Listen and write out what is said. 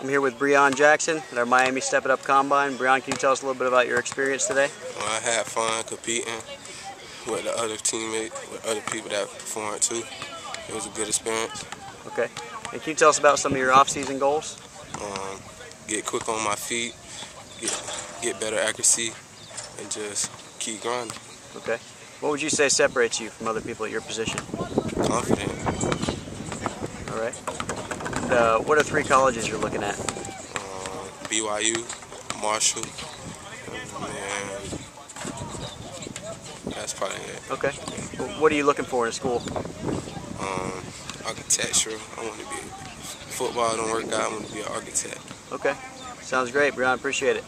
I'm here with Breon Jackson at our Miami Step It Up Combine. Breon, can you tell us a little bit about your experience today? Well, I had fun competing with the other teammates, with other people that performed too. It was a good experience. Okay. And can you tell us about some of your off-season goals? Um, get quick on my feet, get, get better accuracy, and just keep grinding. Okay. What would you say separates you from other people at your position? Confident. All right. Uh, what are three colleges you're looking at? Um, BYU, Marshall, and that's probably it. Okay. Well, what are you looking for in a school? Um, architecture. I want to be football. Don't work out. I want to be an architect. Okay. Sounds great, Breon. Appreciate it.